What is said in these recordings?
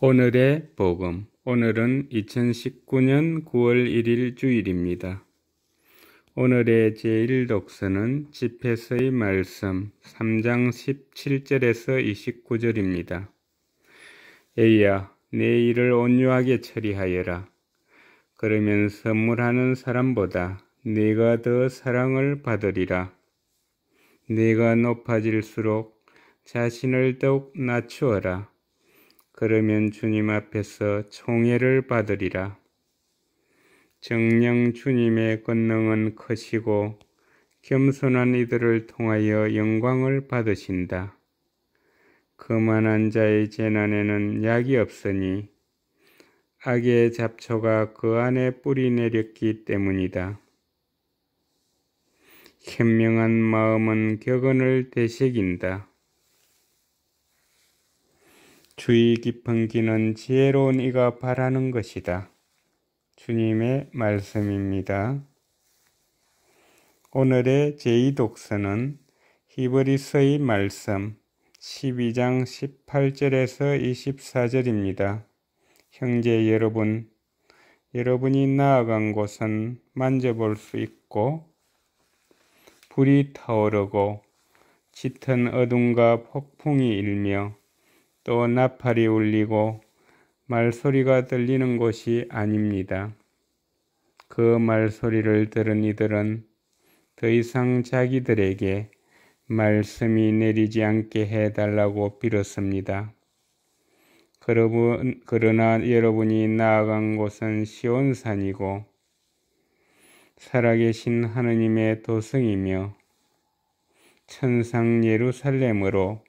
오늘의 복음. 오늘은 2019년 9월 1일 주일입니다. 오늘의 제1독서는 집회서의 말씀 3장 17절에서 29절입니다. 에이야, 내 일을 온유하게 처리하여라. 그러면 선물하는 사람보다 네가 더 사랑을 받으리라. 네가 높아질수록 자신을 더욱 낮추어라. 그러면 주님 앞에서 총애를 받으리라. 정령 주님의 권능은 크시고 겸손한 이들을 통하여 영광을 받으신다. 그만한 자의 재난에는 약이 없으니 악의 잡초가 그 안에 뿌리 내렸기 때문이다. 현명한 마음은 격언을 되새긴다. 주의 깊은 기는 지혜로운 이가 바라는 것이다. 주님의 말씀입니다. 오늘의 제2독서는 히브리서의 말씀 12장 18절에서 24절입니다. 형제 여러분, 여러분이 나아간 곳은 만져볼 수 있고 불이 타오르고 짙은 어둠과 폭풍이 일며 또 나팔이 울리고 말소리가 들리는 곳이 아닙니다. 그 말소리를 들은 이들은 더 이상 자기들에게 말씀이 내리지 않게 해달라고 빌었습니다. 그러나 여러분이 나아간 곳은 시온산이고 살아계신 하느님의 도성이며 천상 예루살렘으로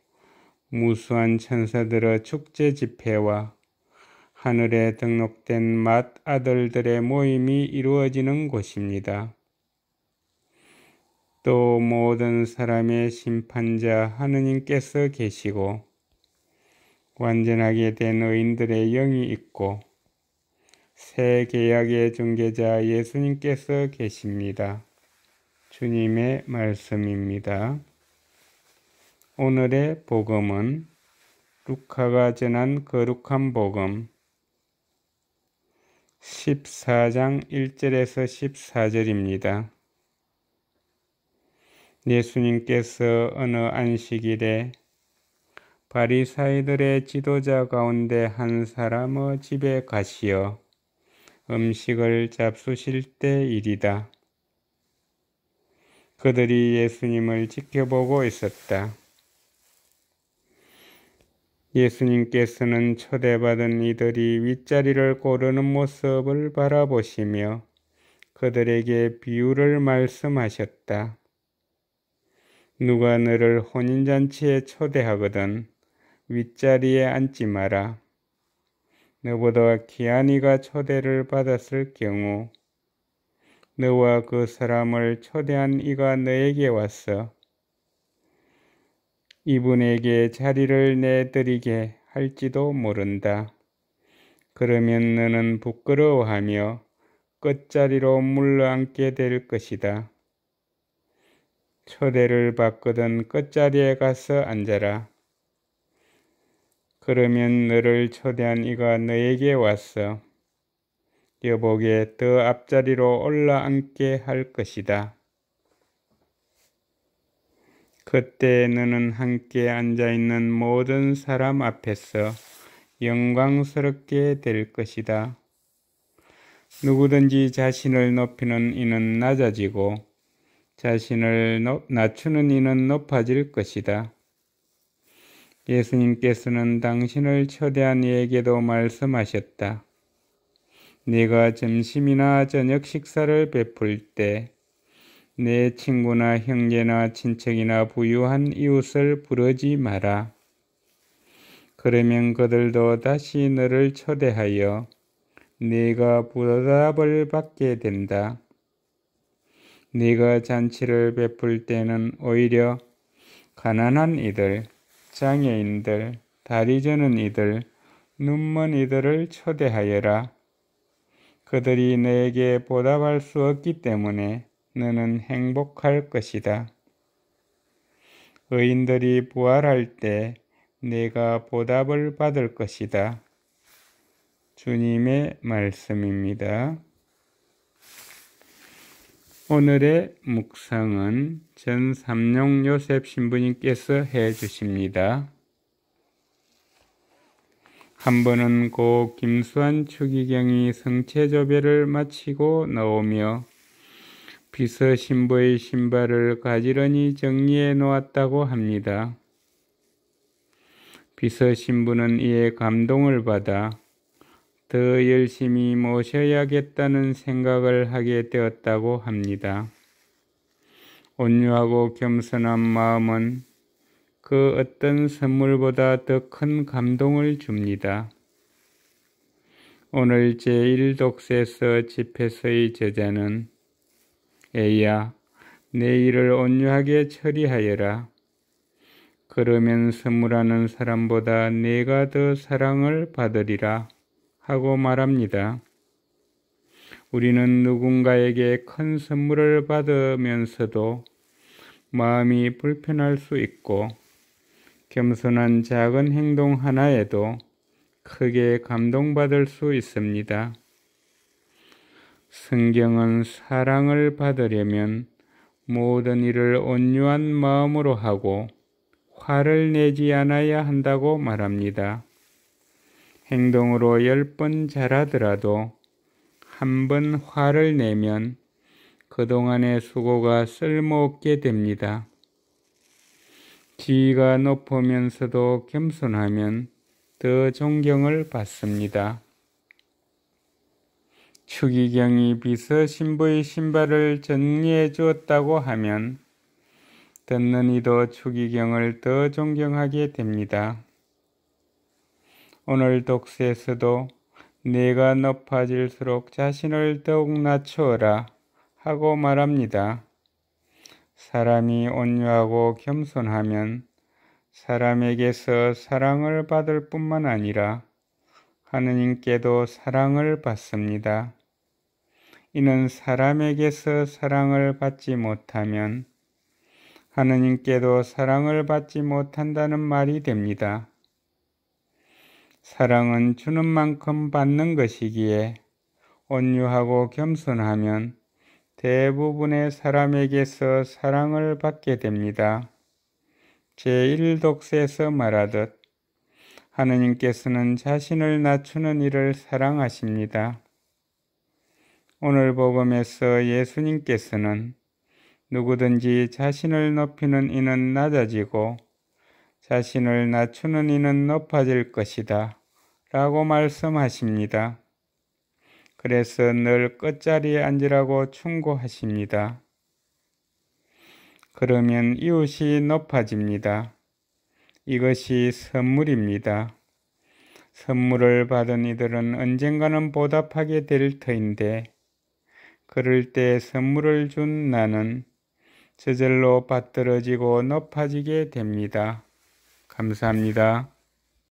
무수한 천사들의 축제 집회와 하늘에 등록된 맏 아들들의 모임이 이루어지는 곳입니다. 또 모든 사람의 심판자 하느님께서 계시고 완전하게 된 의인들의 영이 있고 새 계약의 중개자 예수님께서 계십니다. 주님의 말씀입니다. 오늘의 복음은 루카가 전한 거룩한 복음 14장 1절에서 14절입니다. 예수님께서 어느 안식일에 바리사이들의 지도자 가운데 한 사람의 집에 가시어 음식을 잡수실 때 일이다. 그들이 예수님을 지켜보고 있었다. 예수님께서는 초대받은 이들이 윗자리를 고르는 모습을 바라보시며 그들에게 비유를 말씀하셨다. 누가 너를 혼인잔치에 초대하거든 윗자리에 앉지 마라. 너보다 귀한 이가 초대를 받았을 경우 너와 그 사람을 초대한 이가 너에게 왔어 이분에게 자리를 내드리게 할지도 모른다. 그러면 너는 부끄러워하며 끝자리로 물러앉게 될 것이다. 초대를 받거든 끝자리에 가서 앉아라. 그러면 너를 초대한 이가 너에게 왔어 여복에 더 앞자리로 올라앉게 할 것이다. 그때 너는 함께 앉아 있는 모든 사람 앞에서 영광스럽게 될 것이다. 누구든지 자신을 높이는 이는 낮아지고 자신을 낮추는 이는 높아질 것이다. 예수님께서는 당신을 초대한 이에게도 말씀하셨다. 네가 점심이나 저녁 식사를 베풀 때 내 친구나 형제나 친척이나 부유한 이웃을 부르지 마라. 그러면 그들도 다시 너를 초대하여 네가 부답을 받게 된다. 네가 잔치를 베풀 때는 오히려 가난한 이들, 장애인들, 다리 저는 이들, 눈먼 이들을 초대하여라. 그들이 내게 보답할 수 없기 때문에 너는 행복할 것이다. 의인들이 부활할 때 내가 보답을 받을 것이다. 주님의 말씀입니다. 오늘의 묵상은 전 삼룡 요셉 신부님께서 해 주십니다. 한 번은 고 김수환 추기경이 성체 조배를 마치고 나오며 비서 신부의 신발을 가지런히 정리해 놓았다고 합니다. 비서 신부는 이에 감동을 받아 더 열심히 모셔야겠다는 생각을 하게 되었다고 합니다. 온유하고 겸손한 마음은 그 어떤 선물보다 더 큰 감동을 줍니다. 오늘 제1독서에서 집회서의 저자는 에야, 내 일을 온유하게 처리하여라. 그러면 선물하는 사람보다 내가 더 사랑을 받으리라 하고 말합니다. 우리는 누군가에게 큰 선물을 받으면서도 마음이 불편할 수 있고 겸손한 작은 행동 하나에도 크게 감동받을 수 있습니다. 성경은 사랑을 받으려면 모든 일을 온유한 마음으로 하고 화를 내지 않아야 한다고 말합니다. 행동으로 열 번 잘하더라도 한 번 화를 내면 그동안의 수고가 쓸모없게 됩니다. 지위가 높으면서도 겸손하면 더 존경을 받습니다. 추기경이 비서 신부의 신발을 정리해 주었다고 하면 듣는 이도 추기경을 더 존경하게 됩니다. 오늘 독서에서도 내가 높아질수록 자신을 더욱 낮추어라 하고 말합니다. 사람이 온유하고 겸손하면 사람에게서 사랑을 받을 뿐만 아니라 하느님께도 사랑을 받습니다. 이는 사람에게서 사랑을 받지 못하면 하느님께도 사랑을 받지 못한다는 말이 됩니다. 사랑은 주는 만큼 받는 것이기에 온유하고 겸손하면 대부분의 사람에게서 사랑을 받게 됩니다. 제1독서에서 말하듯 하느님께서는 자신을 낮추는 일을 사랑하십니다. 오늘 복음에서 예수님께서는 누구든지 자신을 높이는 이는 낮아지고 자신을 낮추는 이는 높아질 것이다. 라고 말씀하십니다. 그래서 늘 끝자리에 앉으라고 충고하십니다. 그러면 이웃이 높아집니다. 이것이 선물입니다. 선물을 받은 이들은 언젠가는 보답하게 될 터인데, 그럴 때 선물을 준 나는 저절로 받들어지고 높아지게 됩니다. 감사합니다.